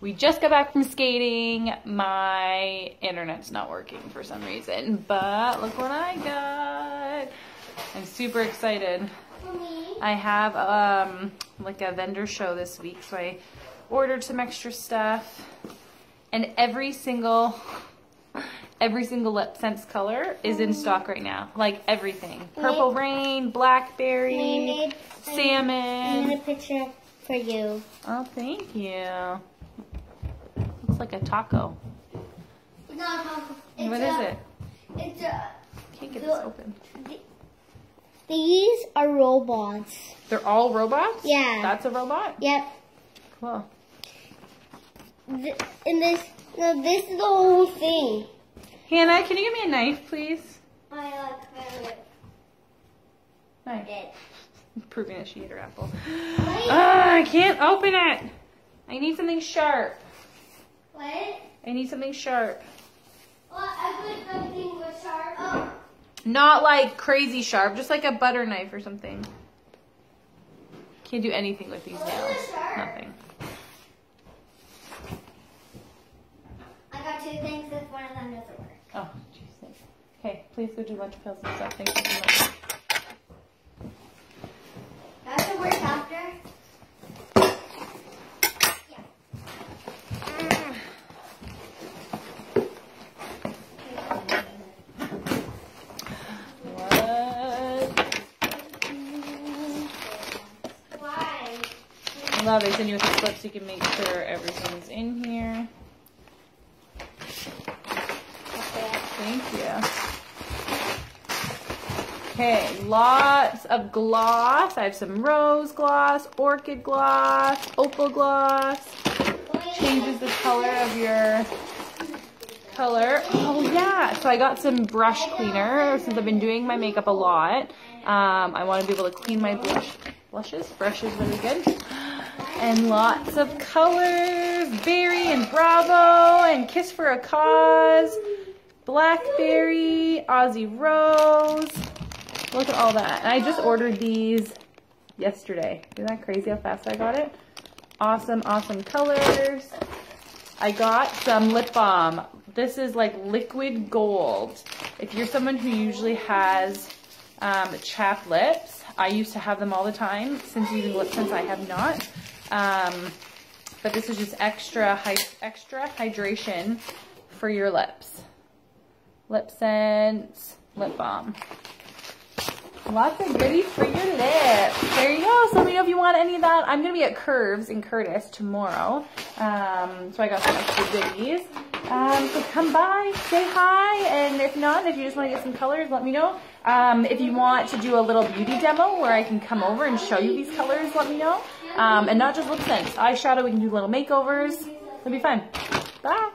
We just got back from skating. My internet's not working for some reason, but look what I got. I'm super excited. I have um, like a vendor show this week, so I ordered some extra stuff. And every single every single lip sense color is in stock right now. Like everything. Purple rain, blackberry, salmon. I need a picture for you. Oh, thank you. Like a taco. It's not a taco. It's What a, is it? It's a, Can't get this open. these are robots. They're all robots? Yeah. That's a robot? Yep. Cool. Th- and this, no, this is the whole thing. Hannah, can you give me a knife, please? I like Knife. it. Proving that she ate her apple. Ah, I can't open it. I need something sharp. I need something sharp. Well, I put something with sharp. Oh. Not like crazy sharp, just like a butter knife or something. Can't do anything with these nails. Nothing. I got two things. This one of them doesn't work. Oh, jeez. Okay, please go do lunch pills and stuff. Thank you so much. Does it work after? Yeah. What? Why? I love it. Send you with so you can make sure everything's in here. Thank you. Okay, lots of gloss. I have some rose gloss, orchid gloss, opal gloss. Changes the color of your color. Oh yeah, so I got some brush cleaner since I've been doing my makeup a lot. Um, I want to be able to clean my blush, blushes. Brush is really good. And lots of colors. Berry and Bravo and Kiss for a Cause. Blackberry, Aussie Rose. Look at all that. And I just ordered these yesterday. Isn't that crazy how fast I got it? Awesome, awesome colors. I got some lip balm. This is like liquid gold. If you're someone who usually has um, chapped lips, I used to have them all the time. Since using lip sense, I have not. Um, but this is just extra, hy extra hydration for your lips. Lip sense, lip balm. Lots of goodies for your lips. There you go. So let me know if you want any of that. I'm going to be at Curves in Curtis tomorrow. Um, so I got some extra goodies. Um, so come by, say hi, and if not, if you just want to get some colors, let me know. Um, if you want to do a little beauty demo where I can come over and show you these colors, let me know. Um, and not just lip sense, eyeshadow, we can do little makeovers. It'll be fun. Bye.